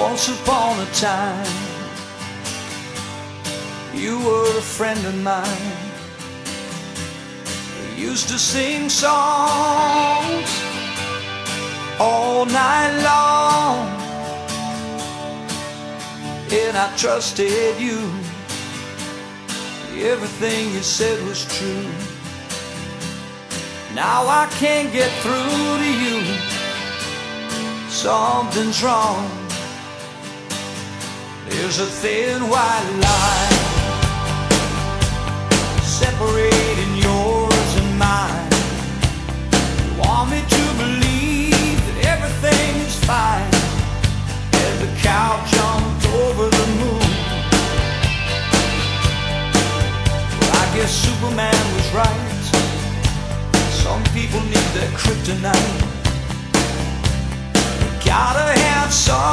Once upon a time, you were a friend of mine. We used to sing songs all night long, and I trusted you. Everything you said was true. Now I can't get through to you. Something's wrong. There's a thin white line separating yours and mine. You want me to believe that everything is fine as the cow jumped over the moon. Well, I guess Superman was right. Some people need their kryptonite. Gotta have something.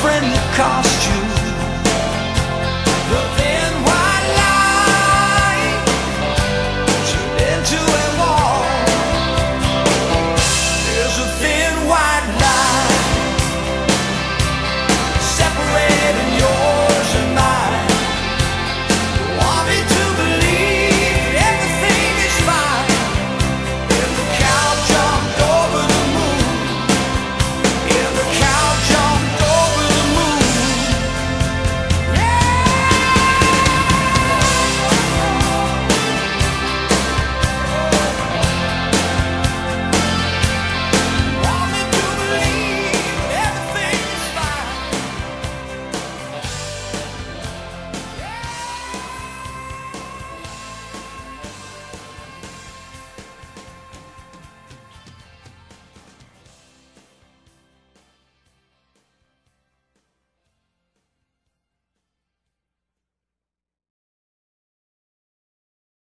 friendly costume. The thin white line turned into a wall. There's a thin white line.